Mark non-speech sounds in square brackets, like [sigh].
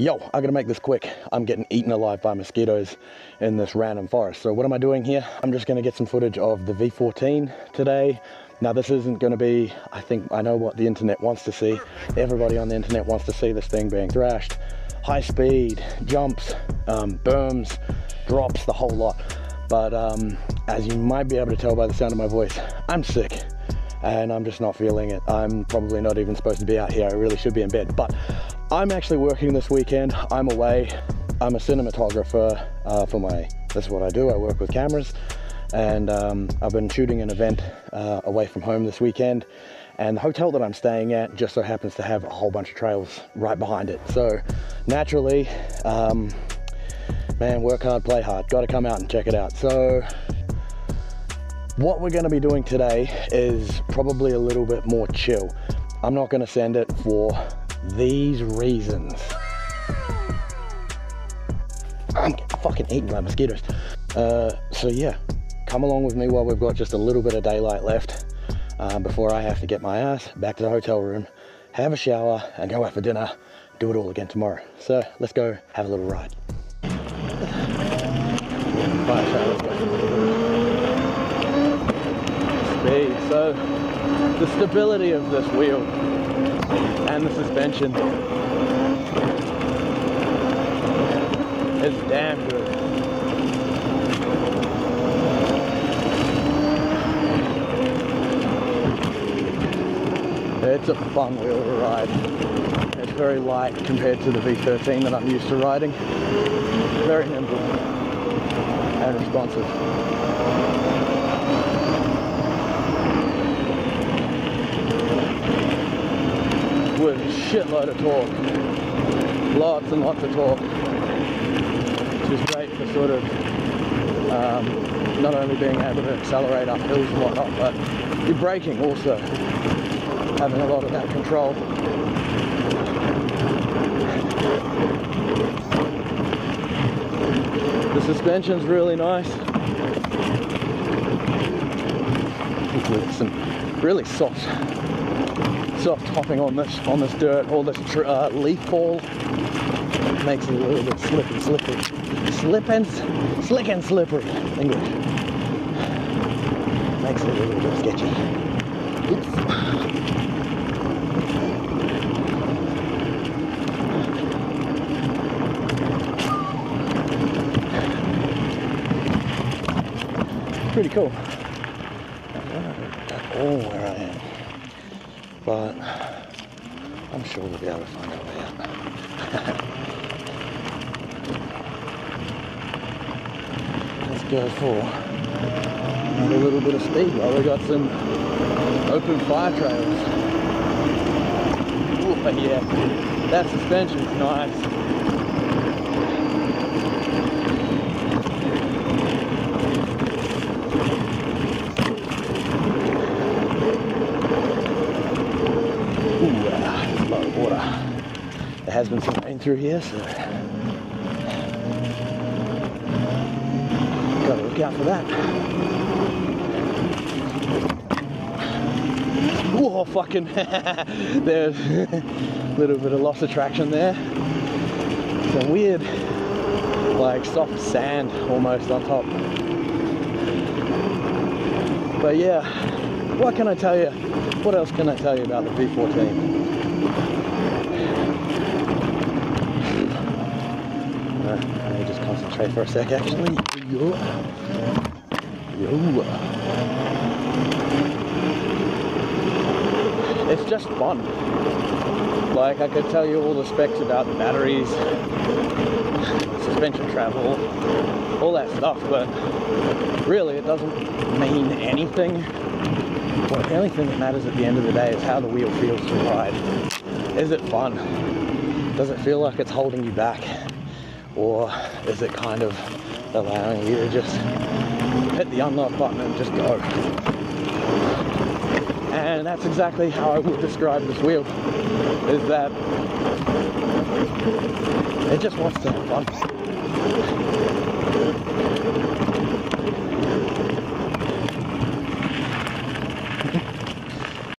Yo, I gotta make this quick. I'm getting eaten alive by mosquitoes in this random forest. So what am I doing here? I'm just gonna get some footage of the V14 today. Now this isn't gonna be, I think I know what the internet wants to see. Everybody on the internet wants to see this thing being thrashed. High speed, jumps, um, berms, drops, the whole lot. But um, as you might be able to tell by the sound of my voice, I'm sick and I'm just not feeling it. I'm probably not even supposed to be out here. I really should be in bed. But I'm actually working this weekend. I'm away. I'm a cinematographer uh, for my, that's what I do. I work with cameras. And um, I've been shooting an event uh, away from home this weekend. And the hotel that I'm staying at just so happens to have a whole bunch of trails right behind it. So naturally, um, man, work hard, play hard. Got to come out and check it out. So what we're gonna be doing today is probably a little bit more chill. I'm not gonna send it for these reasons. I'm fucking eaten by mosquitoes. Uh, so yeah, come along with me while we've got just a little bit of daylight left uh, before I have to get my ass back to the hotel room, have a shower, and go out for dinner, do it all again tomorrow. So let's go have a little ride. be. So the stability of this wheel and the suspension is damn good. It's a fun wheel to ride. It's very light compared to the V13 that I'm used to riding. Very nimble and responsive. With a shitload of torque. Lots and lots of torque. Which is great for sort of um, not only being able to accelerate up hills and whatnot, but your braking also. Having a lot of that control. The suspension's really nice. With some really soft soft topping on this on this dirt, all this uh, leaf fall makes it a little bit slip and slippery. Slip slick and slippery. English makes it a little bit sketchy. Oops. Pretty cool. Oh, where I am but I'm sure we'll be able to find our way out. [laughs] Let's go for a little bit of speed while we got some open fire trails. Ooh, yeah, that suspension's nice. Has been some rain through here, so gotta look out for that. Whoa, fucking, [laughs] there's a little bit of loss of traction there. Some weird, like soft sand almost on top. But yeah, what can I tell you? What else can I tell you about the V14? Let me just concentrate for a sec actually. Yo. Yo. It's just fun. Like I could tell you all the specs about the batteries, suspension travel, all that stuff, but really it doesn't mean anything. Well, the only thing that matters at the end of the day is how the wheel feels to ride. Is it fun? Does it feel like it's holding you back? Or is it kind of allowing you to just hit the unlock button and just go? And that's exactly how I would describe this wheel, is that it just wants to have fun.